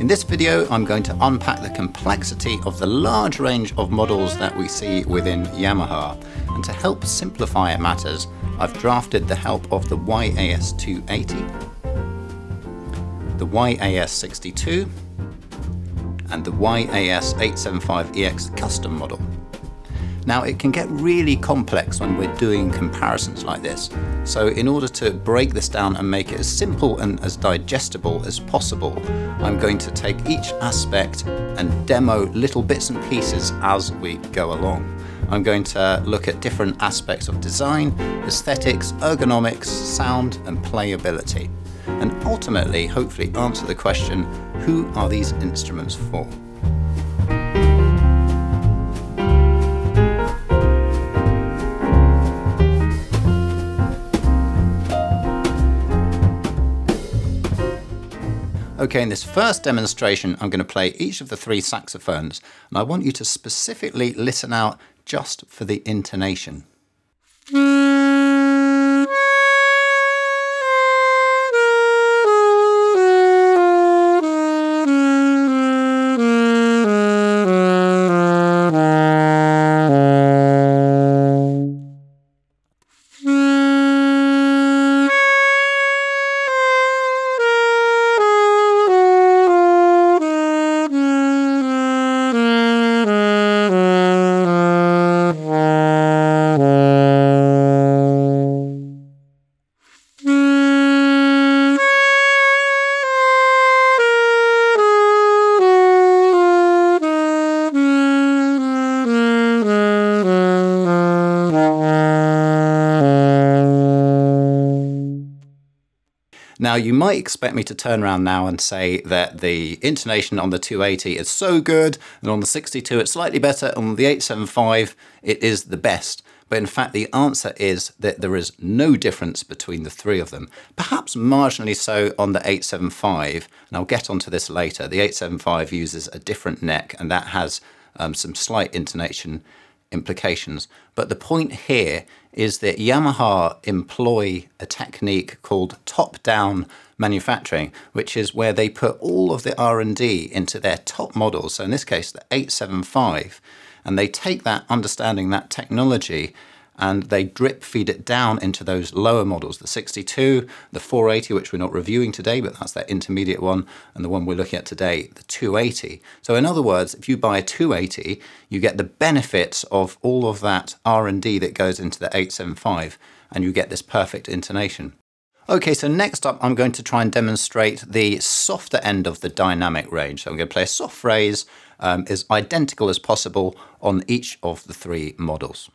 In this video, I'm going to unpack the complexity of the large range of models that we see within Yamaha. And to help simplify matters, I've drafted the help of the YAS280, the YAS62, and the YAS875EX custom model. Now it can get really complex when we're doing comparisons like this. So in order to break this down and make it as simple and as digestible as possible, I'm going to take each aspect and demo little bits and pieces as we go along. I'm going to look at different aspects of design, aesthetics, ergonomics, sound and playability. And ultimately, hopefully answer the question, who are these instruments for? Okay, in this first demonstration, I'm going to play each of the three saxophones, and I want you to specifically listen out just for the intonation. You might expect me to turn around now and say that the intonation on the 280 is so good, and on the 62 it's slightly better, and on the 875 it is the best. But in fact, the answer is that there is no difference between the three of them. Perhaps marginally so on the 875, and I'll get onto this later. The 875 uses a different neck, and that has um, some slight intonation implications. But the point here is that Yamaha employ a technique called top-down manufacturing, which is where they put all of the R&D into their top models, so in this case the 875, and they take that understanding, that technology, and they drip feed it down into those lower models, the 62, the 480, which we're not reviewing today, but that's that intermediate one, and the one we're looking at today, the 280. So in other words, if you buy a 280, you get the benefits of all of that R&D that goes into the 875, and you get this perfect intonation. Okay, so next up I'm going to try and demonstrate the softer end of the dynamic range. So I'm going to play a soft phrase um, as identical as possible on each of the three models.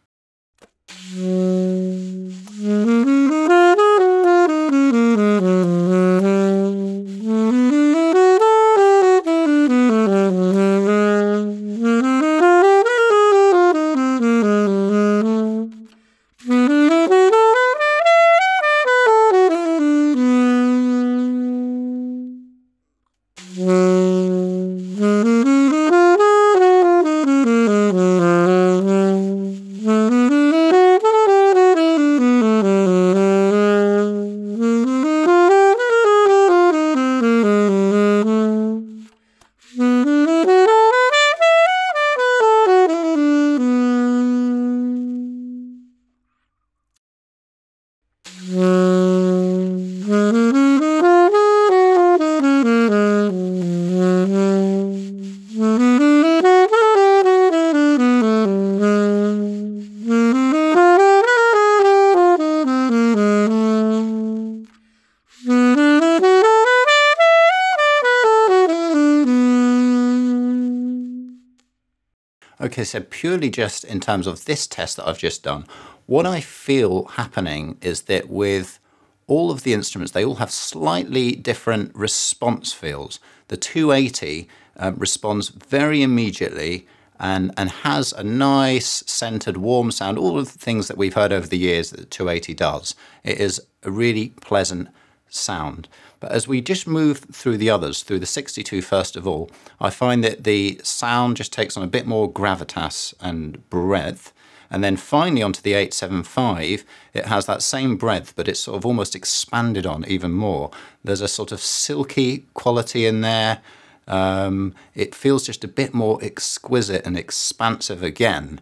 Mm-hmm. Okay, so purely just in terms of this test that I've just done, what I feel happening is that with all of the instruments, they all have slightly different response fields. The 280 uh, responds very immediately and, and has a nice centered warm sound, all of the things that we've heard over the years that the 280 does. It is a really pleasant sound. But as we just move through the others, through the 62 first of all, I find that the sound just takes on a bit more gravitas and breadth. And then finally onto the 875, it has that same breadth, but it's sort of almost expanded on even more. There's a sort of silky quality in there. Um, it feels just a bit more exquisite and expansive again.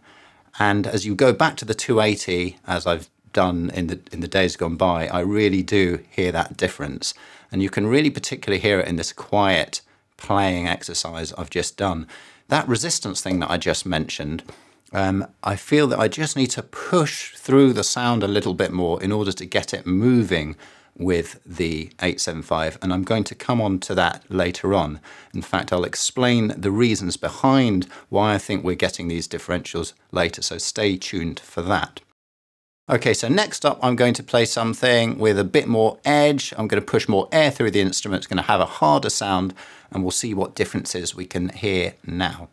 And as you go back to the 280, as I've done in the in the days gone by, I really do hear that difference. And you can really particularly hear it in this quiet playing exercise I've just done. That resistance thing that I just mentioned, um, I feel that I just need to push through the sound a little bit more in order to get it moving with the 875 and I'm going to come on to that later on. In fact, I'll explain the reasons behind why I think we're getting these differentials later, so stay tuned for that. Okay, so next up I'm going to play something with a bit more edge. I'm going to push more air through the instrument. It's going to have a harder sound and we'll see what differences we can hear now.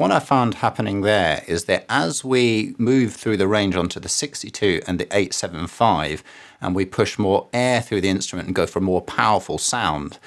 What I found happening there is that as we move through the range onto the 62 and the 875 and we push more air through the instrument and go for a more powerful sound,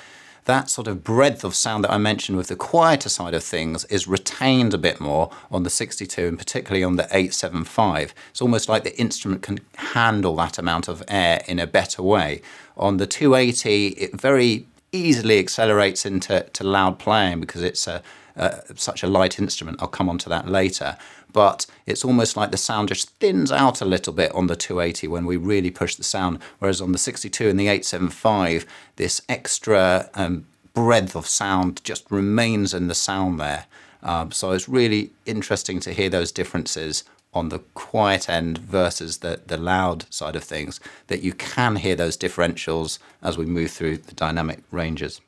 that sort of breadth of sound that I mentioned with the quieter side of things is retained a bit more on the 62 and particularly on the 875. It's almost like the instrument can handle that amount of air in a better way. On the 280, it very easily accelerates into to loud playing because it's a uh, such a light instrument. I'll come on to that later. But it's almost like the sound just thins out a little bit on the 280 when we really push the sound, whereas on the 62 and the 875, this extra um, breadth of sound just remains in the sound there. Um, so it's really interesting to hear those differences on the quiet end versus the, the loud side of things, that you can hear those differentials as we move through the dynamic ranges.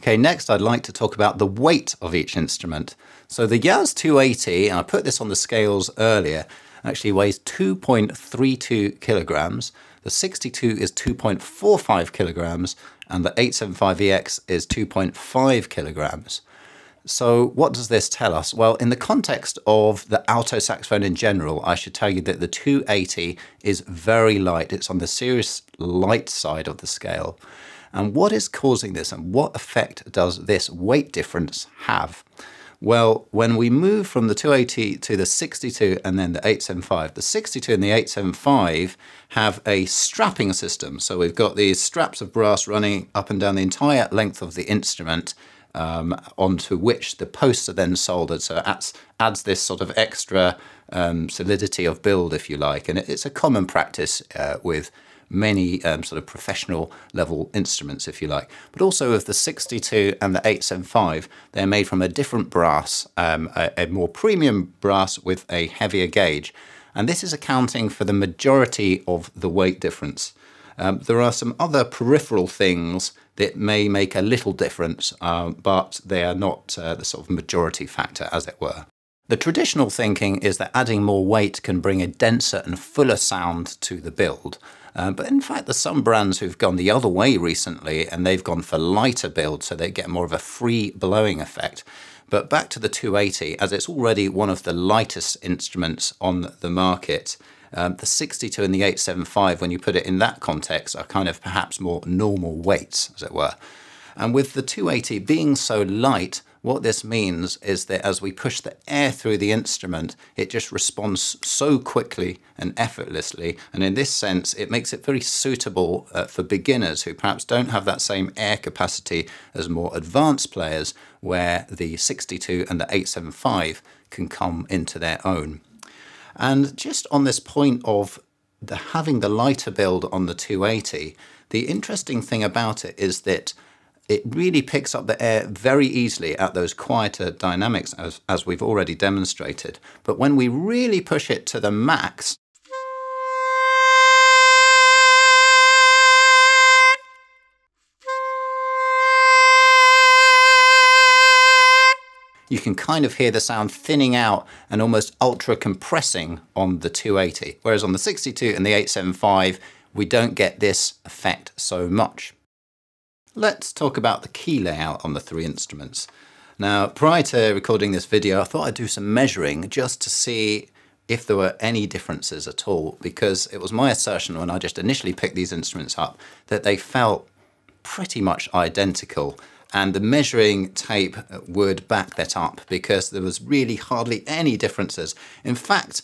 Okay, next I'd like to talk about the weight of each instrument. So the YAS 280, and I put this on the scales earlier, actually weighs 2.32 kilograms. The 62 is 2.45 kilograms, and the 875EX is 2.5 kilograms. So what does this tell us? Well, in the context of the alto saxophone in general, I should tell you that the 280 is very light. It's on the serious light side of the scale. And what is causing this and what effect does this weight difference have? Well, when we move from the 280 to the 62 and then the 875, the 62 and the 875 have a strapping system. So we've got these straps of brass running up and down the entire length of the instrument um, onto which the posts are then soldered. So it adds, adds this sort of extra um, solidity of build, if you like. And it's a common practice uh, with many um, sort of professional level instruments, if you like. But also with the 62 and the 875, they're made from a different brass, um, a, a more premium brass with a heavier gauge. And this is accounting for the majority of the weight difference. Um, there are some other peripheral things that may make a little difference, uh, but they are not uh, the sort of majority factor, as it were. The traditional thinking is that adding more weight can bring a denser and fuller sound to the build. Uh, but in fact, there's some brands who've gone the other way recently and they've gone for lighter builds so they get more of a free blowing effect. But back to the 280, as it's already one of the lightest instruments on the market, um, the 62 and the 875, when you put it in that context, are kind of perhaps more normal weights, as it were. And with the 280 being so light, what this means is that as we push the air through the instrument, it just responds so quickly and effortlessly. And in this sense, it makes it very suitable uh, for beginners who perhaps don't have that same air capacity as more advanced players, where the 62 and the 875 can come into their own. And just on this point of the having the lighter build on the 280, the interesting thing about it is that it really picks up the air very easily at those quieter dynamics as, as we've already demonstrated. But when we really push it to the max, you can kind of hear the sound thinning out and almost ultra compressing on the 280. Whereas on the 62 and the 875, we don't get this effect so much. Let's talk about the key layout on the three instruments. Now, prior to recording this video, I thought I'd do some measuring just to see if there were any differences at all, because it was my assertion when I just initially picked these instruments up that they felt pretty much identical and the measuring tape would back that up because there was really hardly any differences. In fact,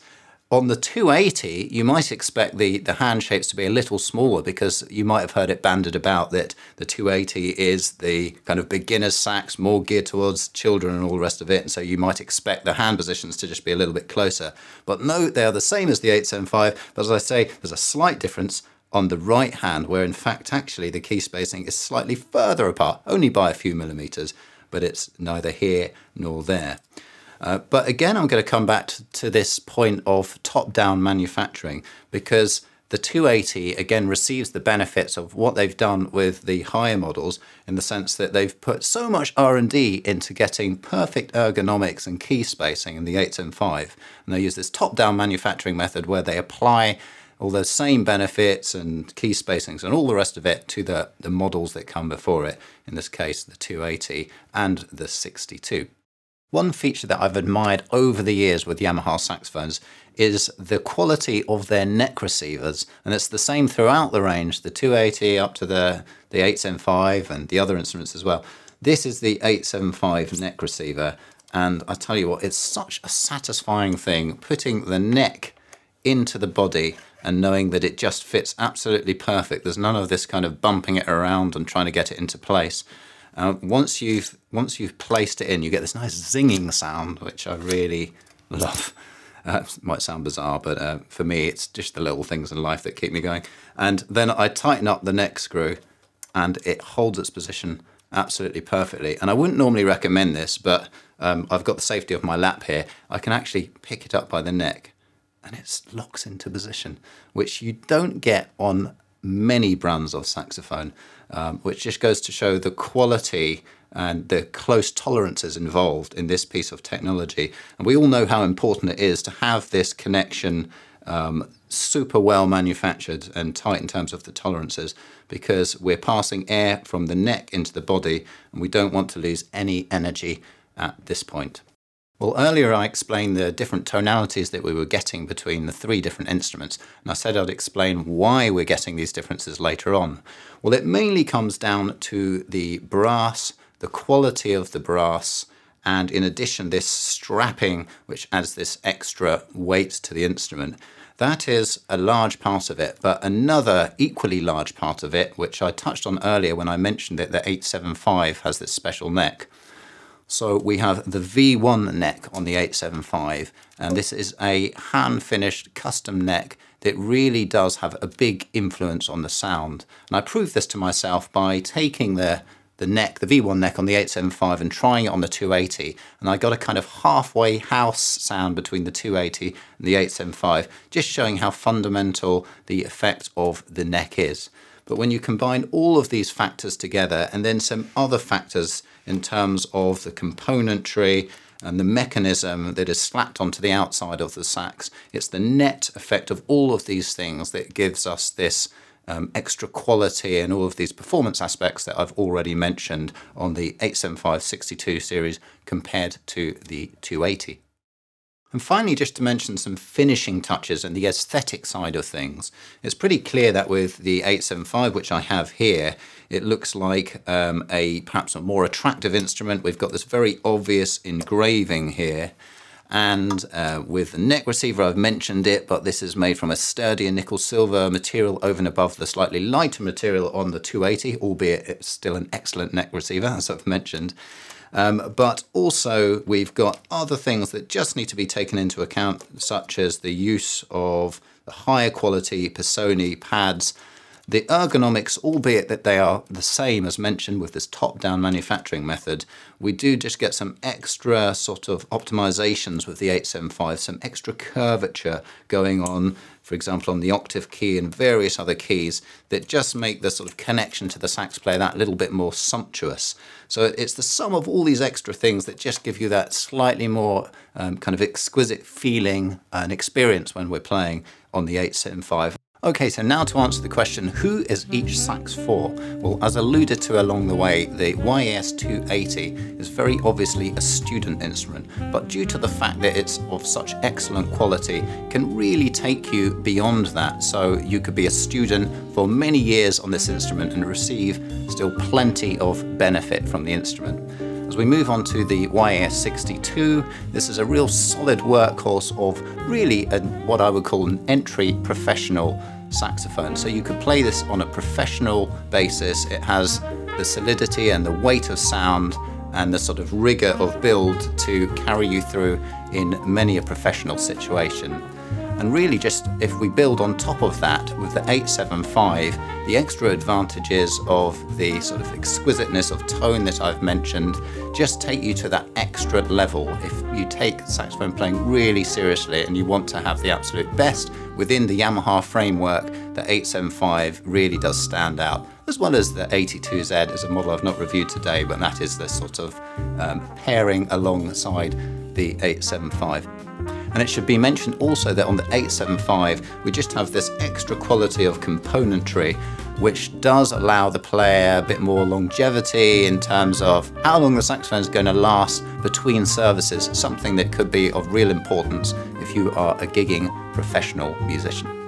on the 280, you might expect the, the hand shapes to be a little smaller because you might have heard it banded about that the 280 is the kind of beginner's sax, more geared towards children and all the rest of it. And so you might expect the hand positions to just be a little bit closer. But no, they are the same as the 875. But as I say, there's a slight difference on the right hand, where in fact actually the key spacing is slightly further apart, only by a few millimeters, but it's neither here nor there. Uh, but again, I'm going to come back to this point of top-down manufacturing because the 280 again receives the benefits of what they've done with the higher models in the sense that they've put so much R&D into getting perfect ergonomics and key spacing in the 875 and they use this top-down manufacturing method where they apply all those same benefits and key spacings and all the rest of it to the, the models that come before it, in this case the 280 and the 62. One feature that I've admired over the years with Yamaha saxophones is the quality of their neck receivers. And it's the same throughout the range, the 280 up to the, the 875 and the other instruments as well. This is the 875 neck receiver. And I tell you what, it's such a satisfying thing putting the neck into the body and knowing that it just fits absolutely perfect. There's none of this kind of bumping it around and trying to get it into place. Once you've once you've placed it in, you get this nice zinging sound, which I really love. Uh, might sound bizarre, but uh, for me, it's just the little things in life that keep me going. And then I tighten up the neck screw, and it holds its position absolutely perfectly. And I wouldn't normally recommend this, but um, I've got the safety of my lap here. I can actually pick it up by the neck, and it locks into position, which you don't get on many brands of saxophone, um, which just goes to show the quality and the close tolerances involved in this piece of technology. And we all know how important it is to have this connection um, super well manufactured and tight in terms of the tolerances because we're passing air from the neck into the body and we don't want to lose any energy at this point. Well, earlier I explained the different tonalities that we were getting between the three different instruments, and I said I'd explain why we're getting these differences later on. Well, it mainly comes down to the brass, the quality of the brass, and in addition, this strapping, which adds this extra weight to the instrument. That is a large part of it, but another equally large part of it, which I touched on earlier when I mentioned that the 875 has this special neck, so we have the V1 neck on the 875, and this is a hand-finished custom neck that really does have a big influence on the sound. And I proved this to myself by taking the, the neck, the V1 neck on the 875 and trying it on the 280, and I got a kind of halfway house sound between the 280 and the 875, just showing how fundamental the effect of the neck is. But when you combine all of these factors together and then some other factors in terms of the componentry and the mechanism that is slapped onto the outside of the sax. It's the net effect of all of these things that gives us this um, extra quality and all of these performance aspects that I've already mentioned on the 875-62 series compared to the 280. And finally, just to mention some finishing touches and the aesthetic side of things, it's pretty clear that with the 875, which I have here, it looks like um, a perhaps a more attractive instrument. We've got this very obvious engraving here. And uh, with the neck receiver, I've mentioned it, but this is made from a sturdier nickel silver material over and above the slightly lighter material on the 280, albeit it's still an excellent neck receiver, as I've mentioned. Um, but also we've got other things that just need to be taken into account, such as the use of higher quality Pisoni pads. The ergonomics, albeit that they are the same as mentioned with this top-down manufacturing method, we do just get some extra sort of optimizations with the 875, some extra curvature going on, for example, on the octave key and various other keys that just make the sort of connection to the sax player that little bit more sumptuous. So it's the sum of all these extra things that just give you that slightly more um, kind of exquisite feeling and experience when we're playing on the 875. Okay, so now to answer the question, who is each sax for? Well, as alluded to along the way, the YAS 280 is very obviously a student instrument, but due to the fact that it's of such excellent quality, can really take you beyond that. So you could be a student for many years on this instrument and receive still plenty of benefit from the instrument. As we move on to the YAS 62, this is a real solid workhorse of really a, what I would call an entry professional saxophone. So you could play this on a professional basis. It has the solidity and the weight of sound and the sort of rigor of build to carry you through in many a professional situation. And really just if we build on top of that with the 875, the extra advantages of the sort of exquisiteness of tone that I've mentioned just take you to that extra level. If you take saxophone playing really seriously and you want to have the absolute best within the Yamaha framework, the 875 really does stand out as well as the 82Z is a model I've not reviewed today, but that is the sort of um, pairing alongside the 875. And it should be mentioned also that on the 875, we just have this extra quality of componentry, which does allow the player a bit more longevity in terms of how long the saxophone is going to last between services, something that could be of real importance if you are a gigging professional musician.